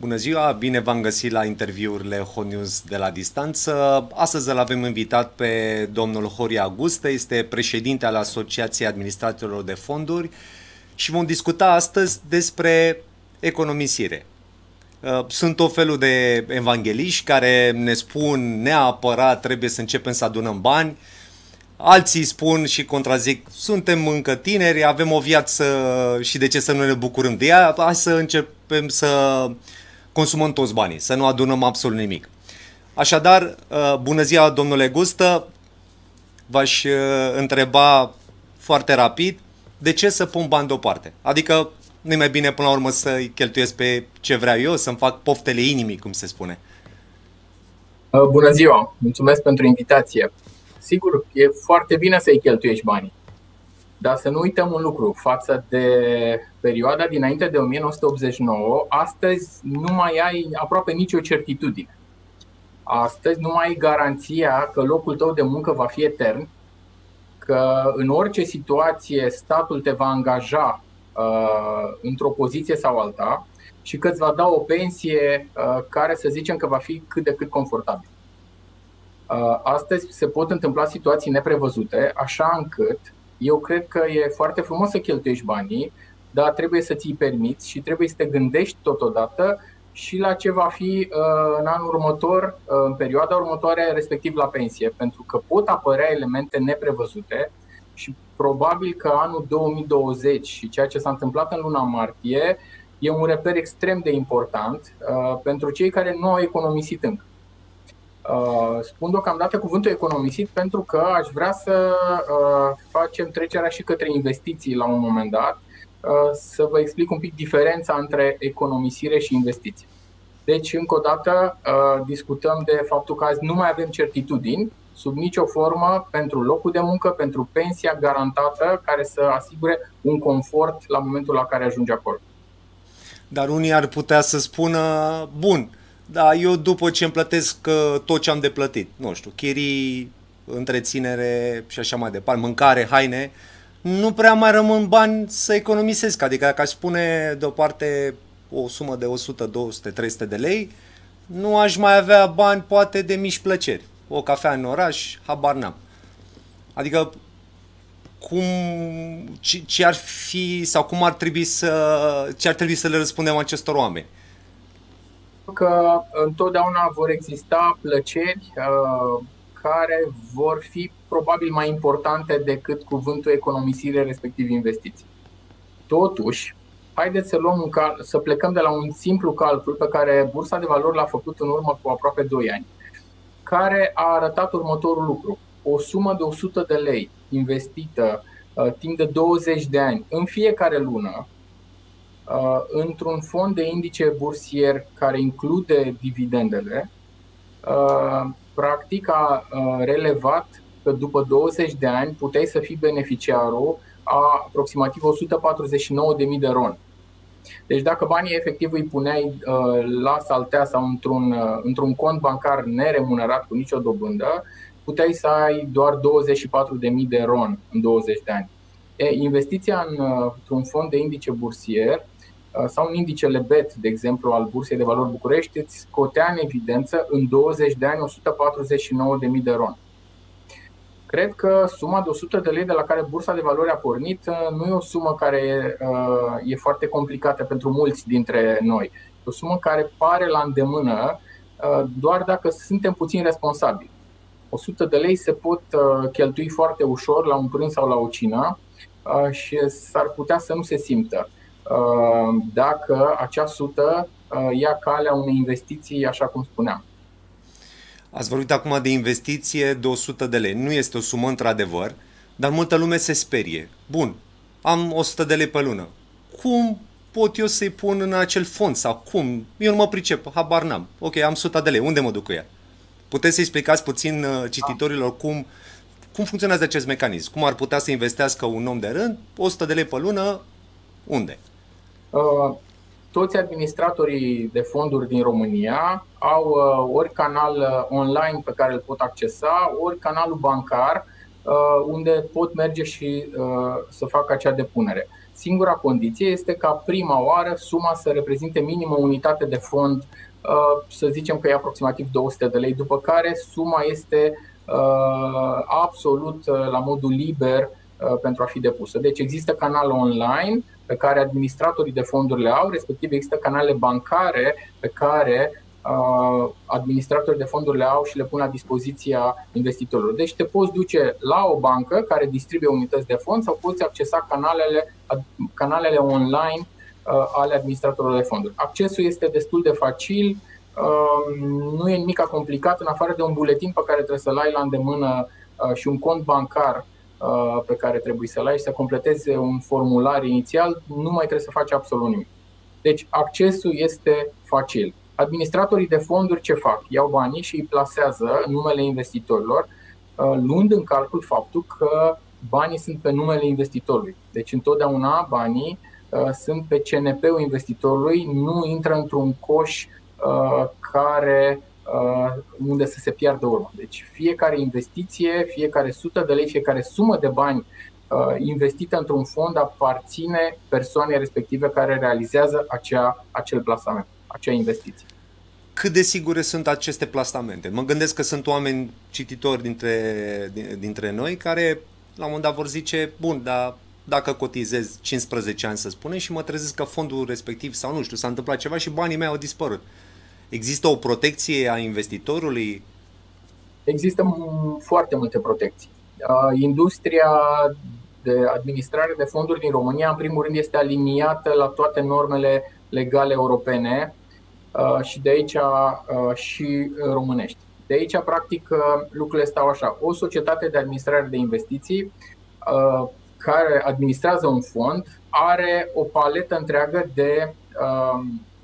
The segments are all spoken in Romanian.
Bună ziua, bine v-am găsit la interviurile Hot News de la distanță. Astăzi îl avem invitat pe domnul Horia Agustă, este președinte al Asociației Administratorilor de Fonduri și vom discuta astăzi despre economisire. Uh, sunt o felul de evangeliști care ne spun neapărat trebuie să începem să adunăm bani, alții spun și contrazic, suntem încă tineri, avem o viață și de ce să nu ne bucurăm de ea, hai să începem să consumăm toți banii, să nu adunăm absolut nimic. Așadar, uh, bună ziua, domnule Gustă, v-aș uh, întreba foarte rapid, de ce să pun bani deoparte? Adică nu mai bine până la urmă să-i cheltuiesc pe ce vreau eu, să-mi fac poftele inimii, cum se spune. Uh, bună ziua! Mulțumesc pentru invitație. Sigur, e foarte bine să-i cheltuiești banii. Dar să nu uităm un lucru, față de perioada dinainte de 1989, astăzi nu mai ai aproape nicio certitudine. Astăzi nu mai ai garanția că locul tău de muncă va fi etern, că în orice situație statul te va angaja uh, într-o poziție sau alta și că îți va da o pensie uh, care să zicem că va fi cât de cât confortabil. Uh, astăzi se pot întâmpla situații neprevăzute, așa încât eu cred că e foarte frumos să cheltuiești banii, dar trebuie să ți-i permiți și trebuie să te gândești totodată și la ce va fi uh, în anul următor, uh, în perioada următoare, respectiv la pensie, pentru că pot apărea elemente neprevăzute și probabil că anul 2020 și ceea ce s-a întâmplat în luna martie e un reper extrem de important uh, pentru cei care nu au economisit încă. Uh, spun deocamdată cuvântul economisit pentru că aș vrea să uh, facem trecerea și către investiții la un moment dat, uh, să vă explic un pic diferența între economisire și investiții. Deci, încă o dată, discutăm de faptul că azi nu mai avem certitudini sub nicio formă pentru locul de muncă, pentru pensia garantată care să asigure un confort la momentul la care ajunge acolo. Dar unii ar putea să spună, bun, da, eu după ce îmi plătesc uh, tot ce am de plătit, nu știu, chirii, întreținere și așa mai departe, mâncare, haine, nu prea mai rămân bani să economisesc. Adică dacă aș spune deoparte o sumă de 100, 200, 300 de lei, nu aș mai avea bani poate de mici plăceri. O cafea în oraș, habar n-am. Adică cum, ce, ce ar fi sau cum ar trebui să, ce ar trebui să le răspundem acestor oameni? Că întotdeauna vor exista plăceri uh, care vor fi probabil mai importante decât cuvântul economisire, respectiv investiții. Totuși, haideți să, luăm un cal- să plecăm de la un simplu calcul pe care Bursa de Valori l-a făcut în urmă cu aproape 2 ani, care a arătat următorul lucru. O sumă de 100 de lei investită uh, timp de 20 de ani în fiecare lună Uh, într-un fond de indice bursier care include dividendele, uh, practic a uh, relevat că după 20 de ani puteai să fii beneficiarul a aproximativ 149.000 de ron. Deci dacă banii efectiv îi puneai la saltea sau într-un, într-un cont bancar neremunerat cu nicio dobândă, puteai să ai doar 24.000 de ron în 20 de ani. E, investiția în, într-un fond de indice bursier Uh, sau în indicele BET, de exemplu, al Bursei de Valori București, îți scotea în evidență în 20 de ani 149.000 de ron. Cred că suma de 100 de lei de la care Bursa de Valori a pornit uh, nu e o sumă care uh, e foarte complicată pentru mulți dintre noi. E o sumă care pare la îndemână doar dacă suntem puțin responsabili. 100 de lei se pot cheltui foarte ușor la un prânz sau la o cină și s-ar putea să nu se simtă. Uh, dacă acea sută uh, ia calea unei investiții, așa cum spuneam. Ați vorbit acum de investiție de 100 de lei. Nu este o sumă într-adevăr, dar multă lume se sperie. Bun, am 100 de lei pe lună. Cum pot eu să-i pun în acel fond sau cum? Eu nu mă pricep, habar n-am. Ok, am 100 de lei, unde mă duc cu ea? Puteți să explicați puțin uh, cititorilor cum, cum funcționează acest mecanism? Cum ar putea să investească un om de rând 100 de lei pe lună? Unde? Uh, toți administratorii de fonduri din România au uh, ori canal uh, online pe care îl pot accesa, ori canalul bancar unde pot merge și să facă acea depunere. Singura condiție este ca prima oară suma să reprezinte minim o unitate de fond, să zicem că e aproximativ 200 de lei, după care suma este absolut la modul liber pentru a fi depusă. Deci există canal online pe care administratorii de fonduri le au, respectiv există canale bancare pe care administratorii de fonduri le au și le pun la dispoziția investitorilor. Deci te poți duce la o bancă care distribuie unități de fond sau poți accesa canalele, canalele online ale administratorilor de fonduri. Accesul este destul de facil, nu e nimic complicat în afară de un buletin pe care trebuie să-l ai la îndemână și un cont bancar pe care trebuie să-l ai și să completezi un formular inițial, nu mai trebuie să faci absolut nimic. Deci accesul este facil. Administratorii de fonduri ce fac? Iau banii și îi plasează în numele investitorilor, uh, luând în calcul faptul că banii sunt pe numele investitorului. Deci întotdeauna banii uh, sunt pe CNP-ul investitorului, nu intră într-un coș uh, care unde să se piardă urmă. Deci fiecare investiție, fiecare sută de lei, fiecare sumă de bani investită într-un fond aparține persoanei respective care realizează acea, acel plasament acea investiție. Cât de sigure sunt aceste plasamente? Mă gândesc că sunt oameni cititori dintre, dintre noi care la un moment dat vor zice, bun, dar dacă cotizez 15 ani, să spunem, și mă trezesc că fondul respectiv sau nu știu, s-a întâmplat ceva și banii mei au dispărut. Există o protecție a investitorului? Există foarte multe protecții. Industria de administrare de fonduri din România, în primul rând, este aliniată la toate normele legale europene Uh, și de aici uh, și românești. De aici, practic, uh, lucrurile stau așa. O societate de administrare de investiții care administrează un fond are o paletă întreagă de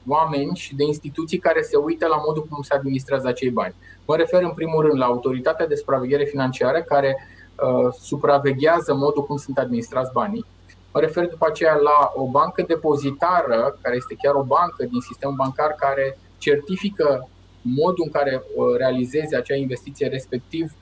oameni și de instituții care se uită la modul cum se administrează acei bani. Mă refer în primul rând la Autoritatea de Supraveghere Financiară care supraveghează modul cum sunt administrați banii. Mă refer după aceea la o bancă depozitară, care este chiar o bancă din sistemul bancar care certifică modul în care realizezi acea investiție, respectiv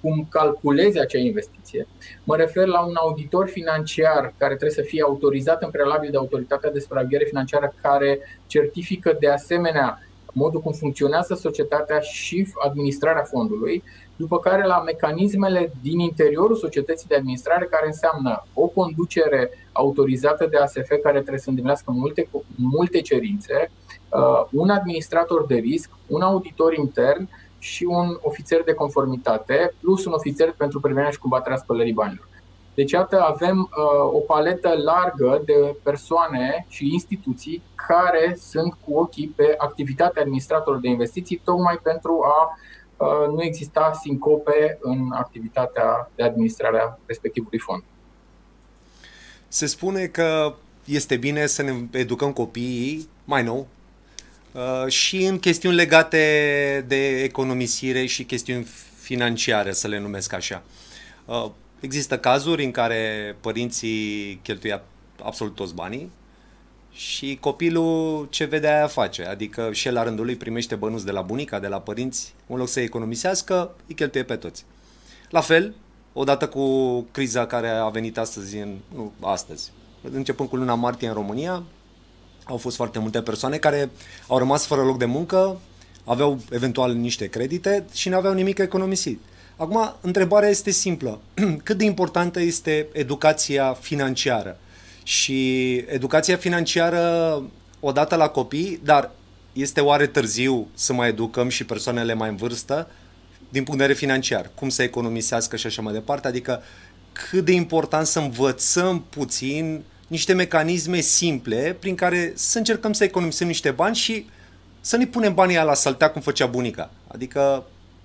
cum calculezi acea investiție. Mă refer la un auditor financiar care trebuie să fie autorizat în prealabil de autoritatea de supraveghere financiară care certifică de asemenea modul cum funcționează societatea și administrarea fondului, după care la mecanismele din interiorul societății de administrare, care înseamnă o conducere autorizată de ASF care trebuie să îndeplinească multe, multe cerințe, uh, un administrator de risc, un auditor intern și un ofițer de conformitate, plus un ofițer pentru prevenirea și combaterea spălării banilor. Deci, iată, avem uh, o paletă largă de persoane și instituții care sunt cu ochii pe activitatea administratorilor de investiții, tocmai pentru a uh, nu exista sincope în activitatea de administrare a respectivului fond. Se spune că este bine să ne educăm copiii mai nou uh, și în chestiuni legate de economisire și chestiuni financiare, să le numesc așa. Uh, Există cazuri în care părinții cheltuia absolut toți banii și copilul ce vede aia face. Adică și el la rândul lui primește bănuți de la bunica, de la părinți, în loc să economisească, îi cheltuie pe toți. La fel, odată cu criza care a venit astăzi, în, nu astăzi, începând cu luna martie în România, au fost foarte multe persoane care au rămas fără loc de muncă, aveau eventual niște credite și nu aveau nimic economisit. Acum, întrebarea este simplă. Cât de importantă este educația financiară? Și educația financiară odată la copii, dar este oare târziu să mai educăm și persoanele mai în vârstă din punct de vedere financiar? Cum să economisească și așa mai departe? Adică cât de important să învățăm puțin niște mecanisme simple prin care să încercăm să economisim niște bani și să ne punem banii la saltea cum făcea bunica. Adică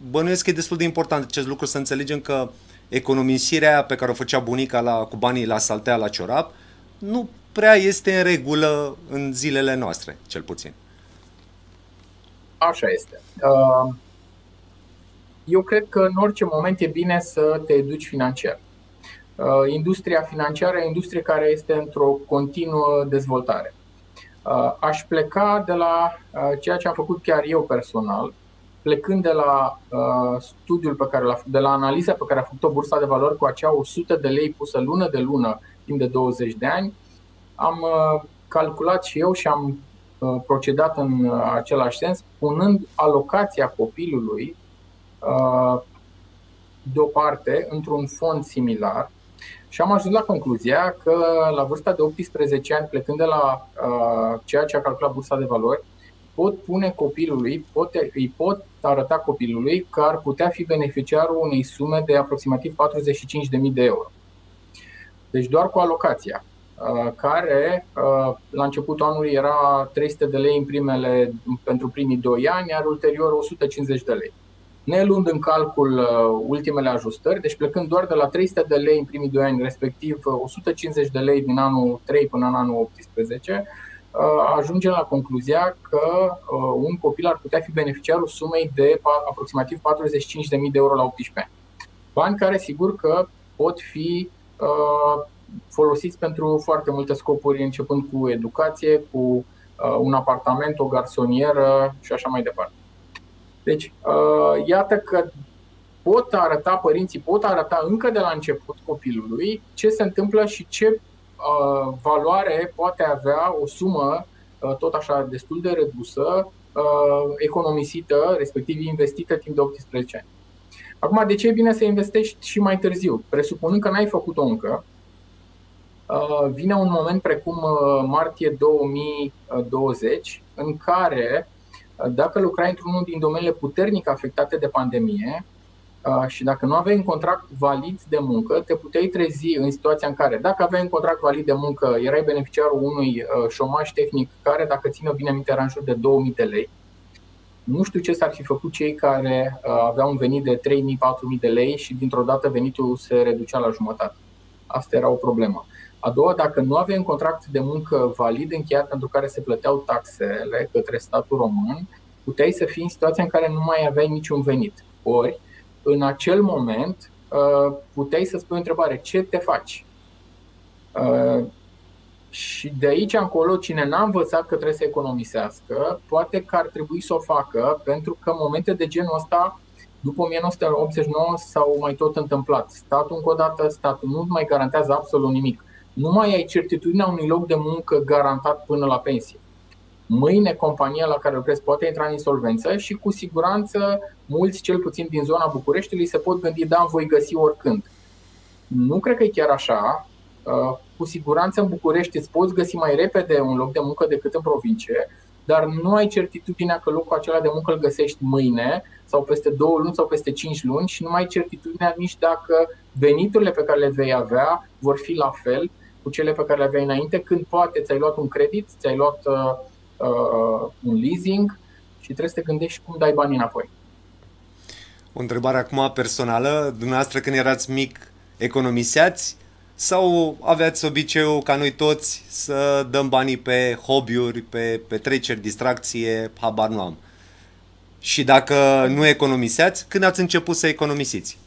bănuiesc că e destul de important acest lucru să înțelegem că economisirea pe care o făcea bunica la, cu banii la saltea la ciorap nu prea este în regulă în zilele noastre, cel puțin. Așa este. Uh, eu cred că în orice moment e bine să te educi financiar. Uh, industria financiară e o industrie care este într-o continuă dezvoltare. Uh, aș pleca de la ceea ce am făcut chiar eu personal, plecând de la uh, studiul pe care l-a de la analiza pe care a făcut-o bursa de valori cu acea 100 de lei pusă lună de lună timp de 20 de ani, am calculat și eu și am procedat în același sens, punând alocația copilului deoparte într-un fond similar și am ajuns la concluzia că la vârsta de 18 ani, plecând de la uh, ceea ce a calculat bursa de valori, pot pune copilului, pot, îi pot arăta copilului că ar putea fi beneficiarul unei sume de aproximativ 45.000 de euro. Deci doar cu alocația, uh, care uh, la începutul anului era 300 de lei în primele, pentru primii 2 ani, iar ulterior 150 de lei ne luând în calcul uh, ultimele ajustări, deci plecând doar de la 300 de lei în primii 2 ani, respectiv 150 uh, de lei din anul 3 până în anul 18, uh, ajungem la concluzia că un copil ar putea fi beneficiarul sumei de aproximativ 45.000 de euro la 18 ani. Bani care sigur că pot fi folosiți pentru foarte multe scopuri, începând cu educație, cu un apartament, o garsonieră și așa mai departe. Deci, uh, iată că pot arăta, părinții pot arăta încă de la început copilului ce se întâmplă și ce uh, valoare poate avea o sumă uh, tot așa destul de redusă, economisită, respectiv investită timp de 18 ani. Acum, de ce e bine să investești și mai târziu? Presupunând că n-ai făcut-o încă, vine un moment precum martie 2020 în care dacă lucrai într-unul din domeniile puternic afectate de pandemie și dacă nu aveai un contract valid de muncă, te puteai trezi în situația în care, dacă aveai un contract valid de muncă, erai beneficiarul unui șomaj tehnic care, dacă țină bine minte, era în jur de 2000 de lei. Nu știu ce s-ar fi făcut cei care aveau un venit de 3000-4000 de lei și dintr-o dată venitul se reducea la jumătate. Asta era o problemă. A doua, dacă nu aveai un contract de muncă valid încheiat pentru care se plăteau taxele către statul român, puteai să fii în situația în care nu mai aveai niciun venit. Ori, în acel moment, uh, puteai să spui o întrebare, ce te faci? Uh, și de aici încolo, cine n-a învățat că trebuie să economisească, poate că ar trebui să o facă, pentru că în momente de genul ăsta, după 1989 s-au mai tot întâmplat. Statul, încă o dată, statul nu mai garantează absolut nimic nu mai ai certitudinea unui loc de muncă garantat până la pensie. Mâine compania la care lucrezi poate intra în insolvență și cu siguranță mulți, cel puțin din zona Bucureștiului, se pot gândi, da, voi găsi oricând. Nu cred că e chiar așa. Uh, cu siguranță în București îți poți găsi mai repede un loc de muncă decât în provincie, dar nu ai certitudinea că locul acela de muncă îl găsești mâine sau peste două luni sau peste cinci luni și nu mai ai certitudinea nici dacă veniturile pe care le vei avea vor fi la fel cu cele pe care le aveai înainte, când poate ți-ai luat un credit, ți-ai luat uh, uh, un leasing și trebuie să te gândești cum dai banii înapoi. O întrebare acum personală. Dumneavoastră când erați mic, economiseați sau aveați obiceiul ca noi toți să dăm banii pe hobby-uri, pe petreceri, distracție, habar nu am. Și dacă nu economiseați, când ați început să economisiți?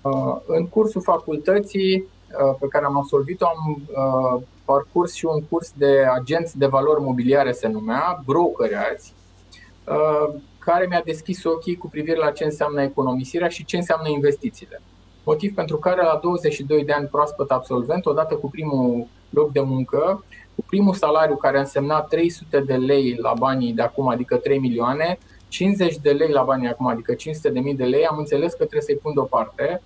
Uh, în cursul facultății Uh, pe care am absolvit-o am uh, parcurs și un curs de agenți de valori mobiliare, se numea, brokeri azi, uh, care mi-a deschis ochii cu privire la ce înseamnă economisirea și ce înseamnă investițiile. Motiv pentru care la 22 de ani proaspăt absolvent, odată cu primul loc de muncă, cu primul salariu care a însemnat 300 de lei la banii de acum, adică 3 milioane, 50 de lei la banii acum, adică 500 de mii de lei, am înțeles că trebuie să-i pun deoparte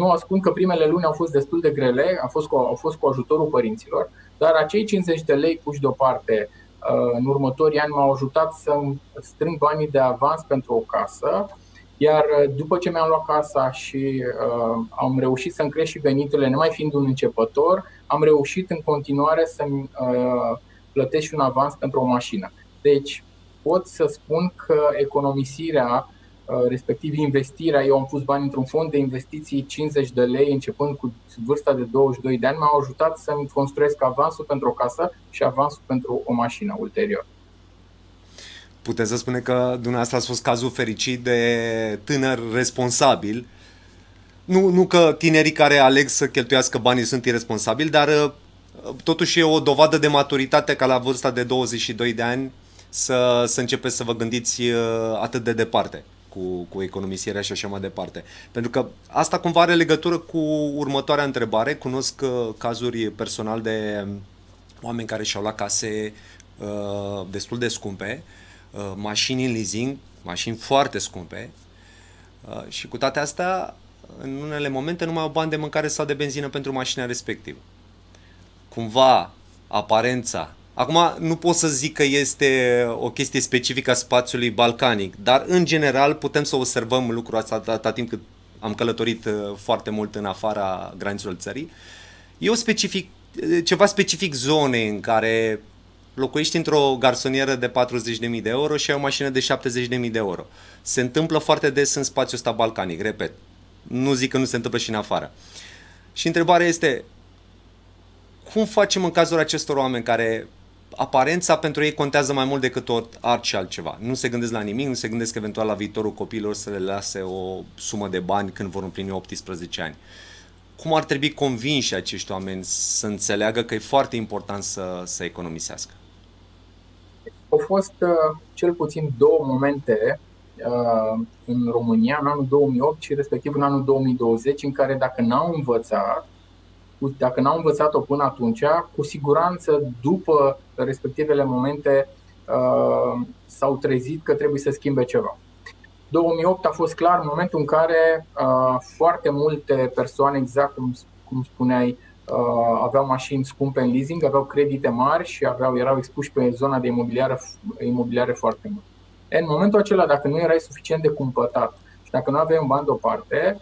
nu ascund că primele luni au fost destul de grele, au fost cu, au fost cu ajutorul părinților, dar acei 50 de lei puși deoparte uh, în următorii ani m-au ajutat să strâng banii de avans pentru o casă, iar uh, după ce mi-am luat casa și uh, am reușit să-mi crești și veniturile, nemai fiind un începător, am reușit în continuare să-mi uh, plătesc și un avans pentru o mașină. Deci pot să spun că economisirea Uh, respectiv investirea, eu am pus bani într-un fond de investiții 50 de lei începând cu vârsta de 22 de ani, m-au ajutat să-mi construiesc avansul pentru o casă și avansul pentru o mașină ulterior. Puteți să spune că dumneavoastră ați fost cazul fericit de tânăr responsabil. Nu, nu că tinerii care aleg să cheltuiască banii sunt irresponsabili, dar uh, totuși e o dovadă de maturitate ca la vârsta de 22 de ani să, să începeți să vă gândiți uh, atât de departe. Cu, cu economisirea și așa mai departe. Pentru că asta cumva are legătură cu următoarea întrebare. Cunosc uh, cazuri personal de oameni care și-au luat case uh, destul de scumpe, uh, mașini în leasing, mașini foarte scumpe uh, și cu toate astea, în unele momente nu mai au bani de mâncare sau de benzină pentru mașina respectivă. Cumva, aparența Acum, nu pot să zic că este o chestie specifică a spațiului balcanic, dar în general putem să observăm lucrul ăsta atâta timp cât am călătorit uh, foarte mult în afara granițelor țării. E o specific, uh, ceva specific zone în care locuiești într-o garsonieră de 40.000 de euro și ai o mașină de 70.000 de euro. Se întâmplă foarte des în spațiul ăsta balcanic, repet. Nu zic că nu se întâmplă și în afară. Și întrebarea este, cum facem în cazul acestor oameni care aparența pentru ei contează mai mult decât orice altceva. Nu se gândesc la nimic, nu se gândesc eventual la viitorul copiilor să le lase o sumă de bani când vor împlini 18 ani. Cum ar trebui convinși acești oameni să înțeleagă că e foarte important să, să economisească? Au fost uh, cel puțin două momente uh, în România, în anul 2008 și respectiv în anul 2020, în care dacă n-au învățat, dacă n-au învățat-o până atunci, cu siguranță după respectivele momente uh, s-au trezit că trebuie să schimbe ceva. 2008 a fost clar momentul în care uh, foarte multe persoane, exact cum, cum spuneai, uh, aveau mașini scumpe în leasing, aveau credite mari și aveau, erau expuși pe zona de imobiliare, imobiliare foarte mult. În momentul acela, dacă nu erai suficient de cumpătat și dacă nu aveai un bani deoparte,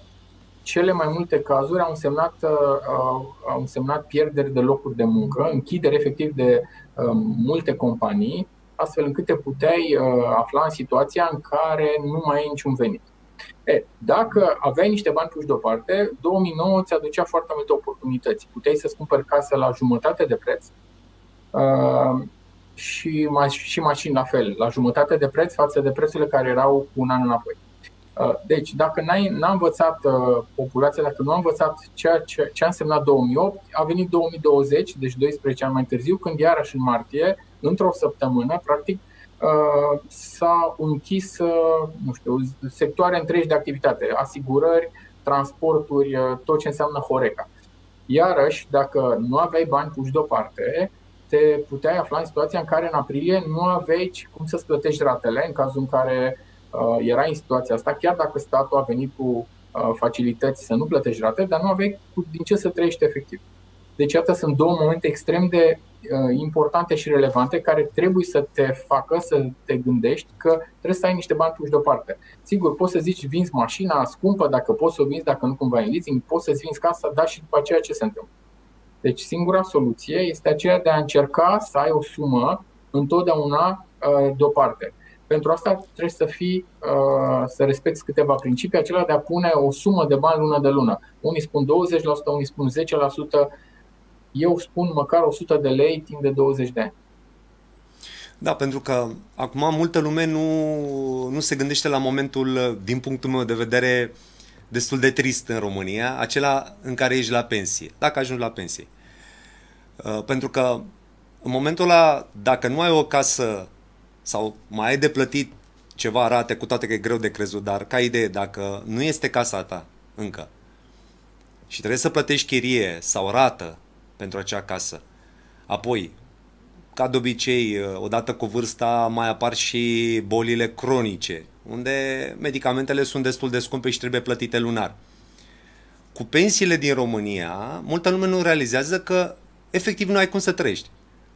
cele mai multe cazuri au însemnat, uh, au însemnat pierderi de locuri de muncă, închideri efectiv de uh, multe companii, astfel încât te puteai uh, afla în situația în care nu mai ai niciun venit. E, dacă aveai niște bani puși deoparte, 2009 ți aducea foarte multe oportunități. Puteai să-ți cumperi casă la jumătate de preț uh, și, și mașini la fel, la jumătate de preț față de prețurile care erau cu un an înapoi. Uh, deci, dacă n-ai, n-a învățat uh, populația, dacă nu a învățat ceea ce, ce a însemnat 2008, a venit 2020, deci 12 ani mai târziu, când iarăși în martie, într-o săptămână, practic, uh, s-a închis, nu știu, sectoare întregi de activitate, asigurări, transporturi, tot ce înseamnă Horeca. Iarăși, dacă nu aveai bani puși deoparte, te puteai afla în situația în care în aprilie nu aveai cum să-ți plătești ratele, în cazul în care Uh, era în situația asta, chiar dacă statul a venit cu uh, facilități să nu plătești rate, dar nu aveai din ce să trăiești efectiv. Deci, iată, sunt două momente extrem de uh, importante și relevante care trebuie să te facă să te gândești că trebuie să ai niște bani puși deoparte. Sigur, poți să zici, vinzi mașina scumpă, dacă poți să o vinzi, dacă nu cumva în leasing, poți să-ți vinzi casa, dar și după aceea ce se întâmplă. Deci, singura soluție este aceea de a încerca să ai o sumă întotdeauna deoparte. Pentru asta trebuie să fii, uh, să respecti câteva principii, acela de a pune o sumă de bani lună de lună. Unii spun 20%, unii spun 10%, eu spun măcar 100 de lei timp de 20 de ani. Da, pentru că acum multă lume nu, nu se gândește la momentul, din punctul meu de vedere, destul de trist în România, acela în care ești la pensie, dacă ajungi la pensie. Uh, pentru că în momentul ăla, dacă nu ai o casă sau mai ai de plătit ceva rate, cu toate că e greu de crezut, dar ca idee, dacă nu este casa ta încă și trebuie să plătești chirie sau rată pentru acea casă, apoi, ca de obicei, odată cu vârsta mai apar și bolile cronice, unde medicamentele sunt destul de scumpe și trebuie plătite lunar. Cu pensiile din România, multă lume nu realizează că efectiv nu ai cum să trăiești.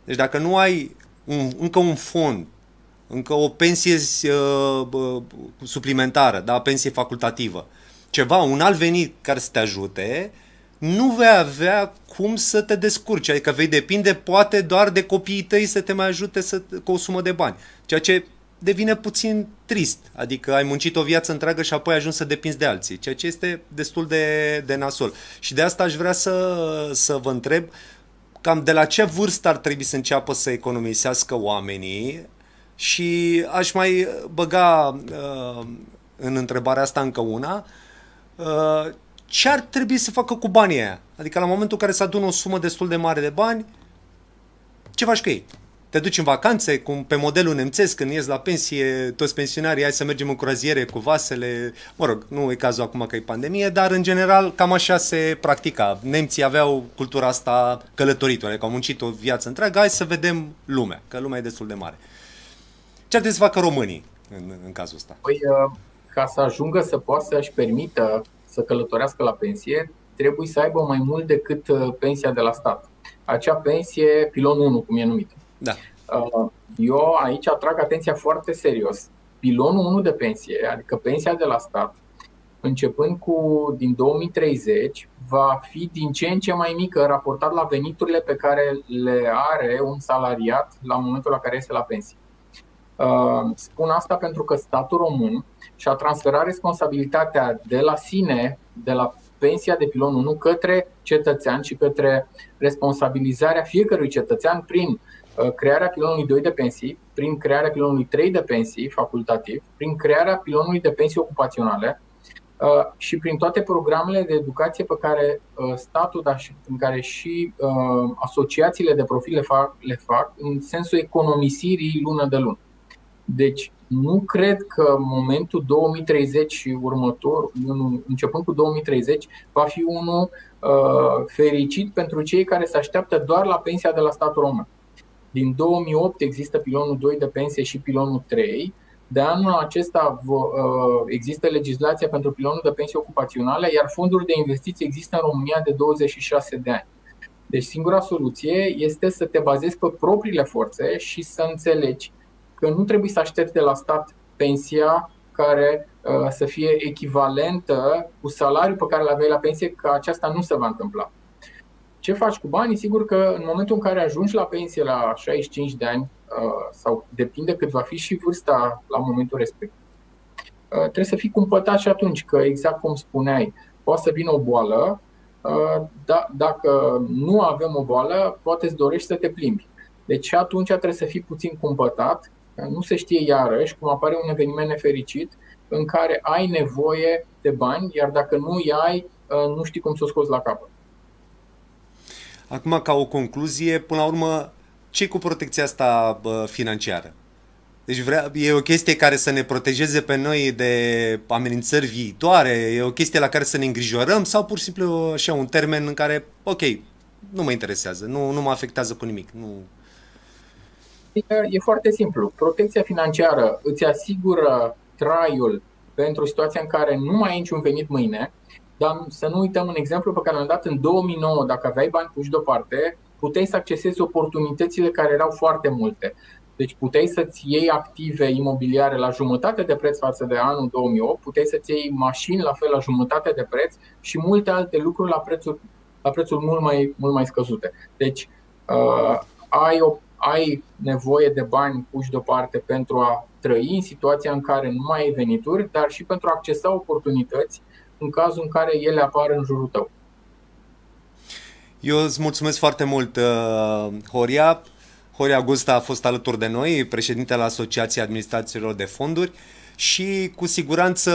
Deci dacă nu ai un, încă un fond încă o pensie uh, suplimentară, da, pensie facultativă, ceva, un alt venit care să te ajute, nu vei avea cum să te descurci, adică vei depinde poate doar de copiii tăi să te mai ajute să, cu o sumă de bani, ceea ce devine puțin trist, adică ai muncit o viață întreagă și apoi ajungi să depinzi de alții, ceea ce este destul de, de nasol. Și de asta aș vrea să, să vă întreb cam de la ce vârstă ar trebui să înceapă să economisească oamenii și aș mai băga uh, în întrebarea asta încă una. Uh, ce ar trebui să facă cu banii aia? Adică la momentul în care se adună o sumă destul de mare de bani, ce faci cu ei? te duci în vacanțe, cum pe modelul nemțesc, când ies la pensie, toți pensionarii, hai să mergem în croaziere cu vasele, mă rog, nu e cazul acum că e pandemie, dar în general cam așa se practica. Nemții aveau cultura asta călătorită, adică au muncit o viață întreagă, hai să vedem lumea, că lumea e destul de mare. Ce ar trebui să facă românii în, în cazul ăsta? Păi, uh, ca să ajungă să poată să-și permită să călătorească la pensie, trebuie să aibă mai mult decât uh, pensia de la stat. Acea pensie, pilon 1, cum e numită. Da. Uh, eu aici atrag atenția foarte serios. Pilonul 1 de pensie, adică pensia de la stat, începând cu din 2030, va fi din ce în ce mai mică raportat la veniturile pe care le are un salariat la momentul la care este la pensie. Uh, spun asta pentru că statul român și-a transferat responsabilitatea de la sine, de la pensia de pilon 1 către cetățean și către responsabilizarea fiecărui cetățean prin uh, crearea pilonului 2 de pensii, prin crearea pilonului 3 de pensii facultativ, prin crearea pilonului de pensii ocupaționale uh, și prin toate programele de educație pe care uh, statul, dar și prin care și asociațiile de profil le fac, le fac în sensul economisirii lună de lună. Deci, nu cred că momentul 2030 și următor, începând cu 2030, va fi unul uh, fericit pentru cei care se așteaptă doar la pensia de la statul român. Din 2008 există pilonul 2 de pensie și pilonul 3. De anul acesta uh, există legislația pentru pilonul de pensie ocupaționale, iar fonduri de investiții există în România de 26 de ani. Deci singura soluție este să te bazezi pe propriile forțe și să înțelegi că nu trebuie să aștepți de la stat pensia care uh, să fie echivalentă cu salariul pe care îl aveai la pensie, că aceasta nu se va întâmpla. Ce faci cu banii? Sigur că în momentul în care ajungi la pensie la 65 de ani, uh, sau depinde cât va fi și vârsta la momentul respectiv, uh, trebuie să fii cumpătat și atunci, că exact cum spuneai, poate să vină o boală, da, dacă nu avem o boală, poate îți dorești să te plimbi. Deci atunci trebuie să fii puțin cumpătat nu se știe iarăși cum apare un eveniment nefericit în care ai nevoie de bani, iar dacă nu îi ai, uh, nu știi cum să o scoți la capăt. Acum, ca o concluzie, până la urmă, ce cu protecția asta financiară? Deci vrea, e o chestie care să ne protejeze pe noi de amenințări viitoare? E o chestie la care să ne îngrijorăm? Sau pur și simplu așa un termen în care, ok, nu mă interesează, nu, nu mă afectează cu nimic, nu, E foarte simplu. Protecția financiară îți asigură traiul pentru situația în care nu mai ai niciun venit mâine, dar să nu uităm un exemplu pe care l-am dat în 2009, dacă aveai bani puși deoparte, puteai să accesezi oportunitățile care erau foarte multe. Deci puteai să-ți iei active imobiliare la jumătate de preț față de anul 2008, puteai să-ți iei mașini la fel la jumătate de preț și multe alte lucruri la prețuri, la prețuri mult, mai, mult mai scăzute. Deci uh, ai o ai nevoie de bani puși deoparte pentru a trăi în situația în care nu mai ai venituri, dar și pentru a accesa oportunități în cazul în care ele apar în jurul tău. Eu îți mulțumesc foarte mult, uh, Horia. Horia Gusta a fost alături de noi, președintele Asociației Administrațiilor de Fonduri și cu siguranță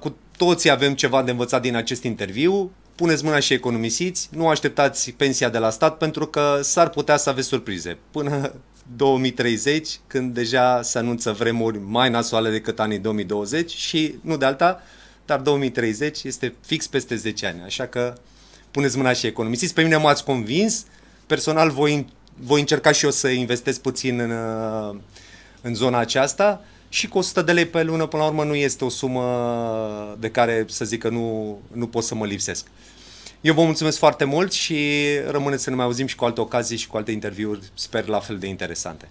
cu toții avem ceva de învățat din acest interviu. Puneți mâna și economisiți, nu așteptați pensia de la stat pentru că s-ar putea să aveți surprize. Până 2030, când deja se anunță vremuri mai nasoale decât anii 2020 și nu de alta, dar 2030 este fix peste 10 ani. Așa că puneți mâna și economisiți. Pe mine m-ați convins. Personal voi, voi încerca și eu să investesc puțin în, în zona aceasta și cu 100 de lei pe lună, până la urmă, nu este o sumă de care să zic că nu, nu pot să mă lipsesc. Eu vă mulțumesc foarte mult și rămâneți să ne mai auzim și cu alte ocazii și cu alte interviuri, sper la fel de interesante.